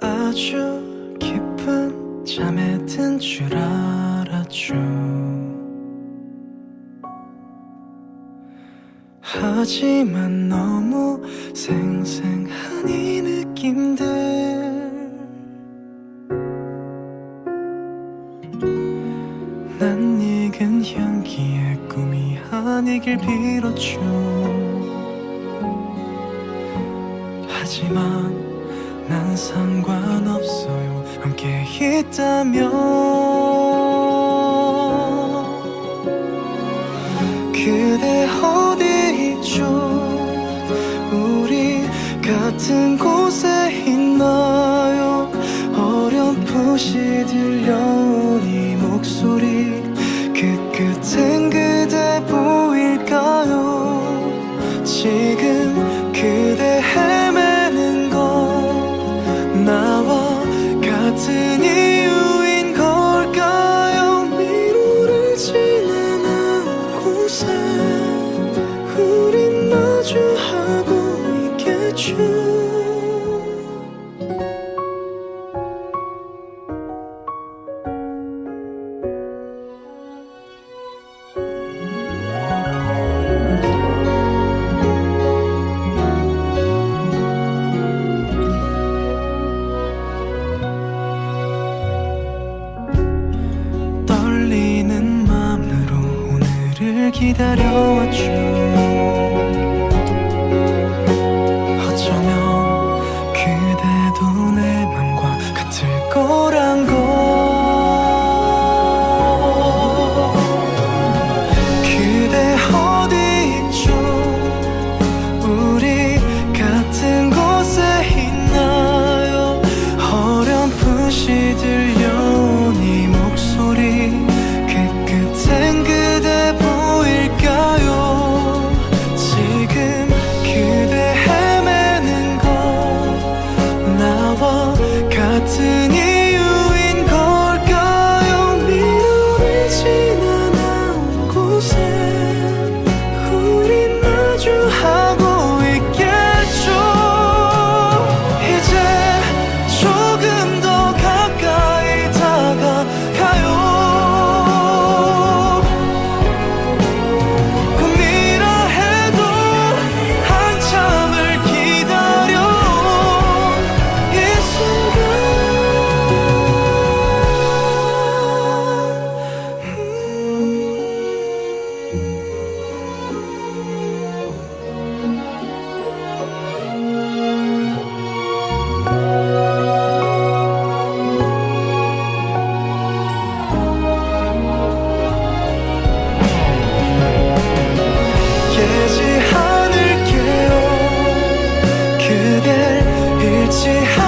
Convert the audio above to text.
아주 깊은 잠에 든 줄 알았죠. 하지만 너무 생생한 이 느낌들. 난 익은 향기에 꿈이 아니길 빌었죠 하지만 난 상관없어요. 함께 있다면 그대 어디 있죠? 우리 같은 곳에 있나요? 어렴풋이 들려 기다려왔죠. to 起。